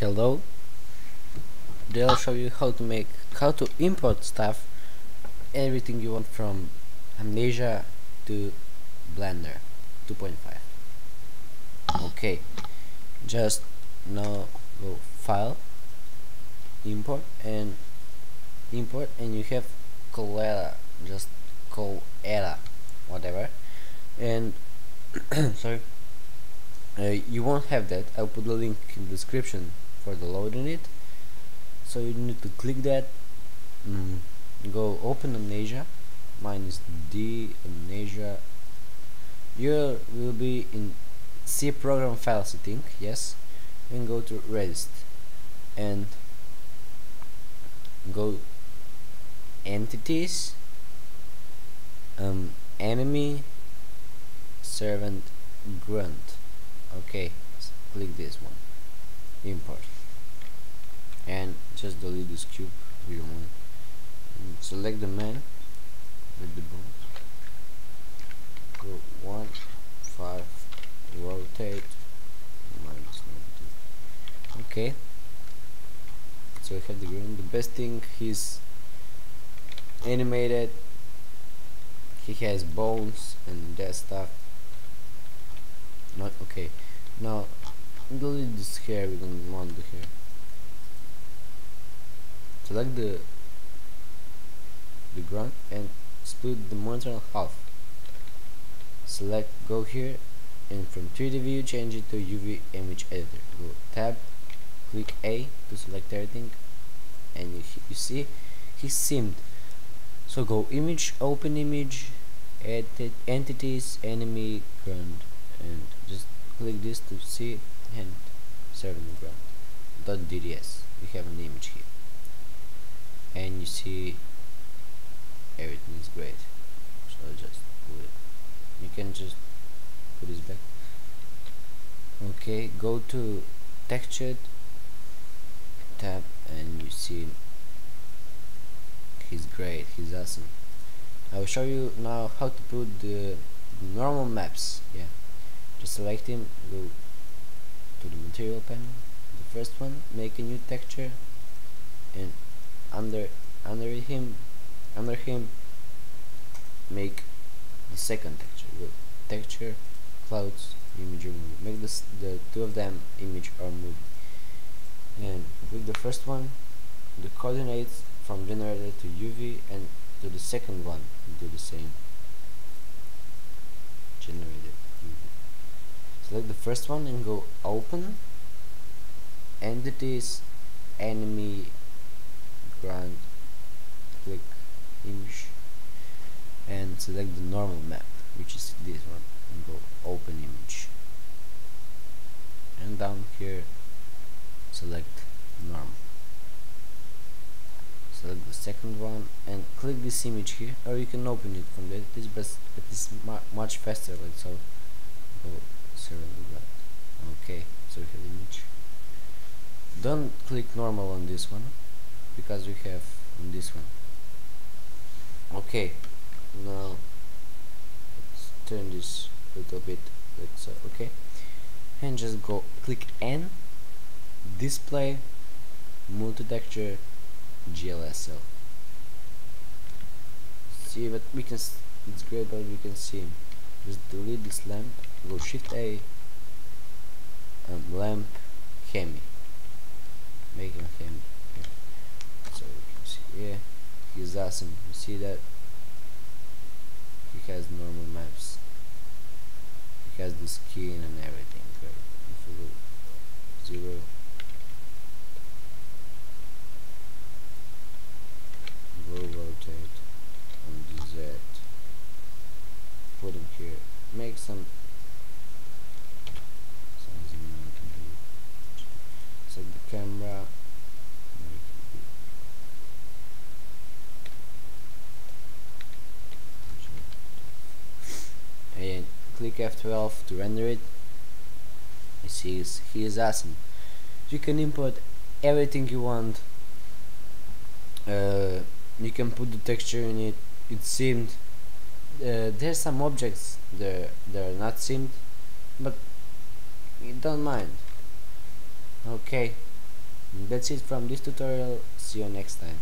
hello. They'll show you how to make how to import stuff everything you want from amnesia to blender 2.5 okay just now go file import and import and you have Collada just call era whatever. And sorry uh, you won't have that. I'll put the link in the description for the loading it. So you need to click that mm, go open amnesia mine is D amnesia. You will be in C program files I think yes and go to Redist and go entities um, enemy servant grunt. Okay click this one import. And just delete this cube we want select the man with the bone go one five rotate minus 92 okay. So we have the green. The best thing he's animated. He has bones and that stuff. Not okay. Now delete this hair we don't want the hair select the the grunt and split the monitor in half. Select go here and from 3D view change it to UV image editor. Go tab click A to select everything and you, you see he simmed so go image open image edit entities enemy grunt and just click this to see and servant grunt. Dot dds we have an image here. And you see everything is great. So just put it. You can just put this back. Okay go to textured tab and you see he's great he's awesome. I will show you now how to put the normal maps yeah. Just select him go to the material panel the first one make a new texture and under under him under him make the second texture go texture clouds image or movie make this the two of them image or movie. And with the first one the coordinates from generator to UV and to the second one do the same. Generated UV select the first one and go open entities enemy grunt click image. And select the normal map which is this one and go open image. And down here select normal. Select the second one and click this image here or you can open it from this best it is much faster like so go zero okay so we have image. Don't click normal on this one because we have on this one. Okay now let's turn this a little bit like so uh, okay. And just go click N display multi-texture GLSL see but we can it's great but we can see. Just delete this lamp go shift A um, lamp hemi make him hemi so you can see yeah he's awesome. You see that? He has normal maps. He has the skin and everything. If you go zero go rotate on the Z put him here make some something I can do set the camera make it big. and click F12 to render it. You see he is awesome you can import everything you want. Uh, you can put the texture in it. It seemed uh, there's some objects there they're not seamed but you don't mind. Okay. That's it from this tutorial. See you next time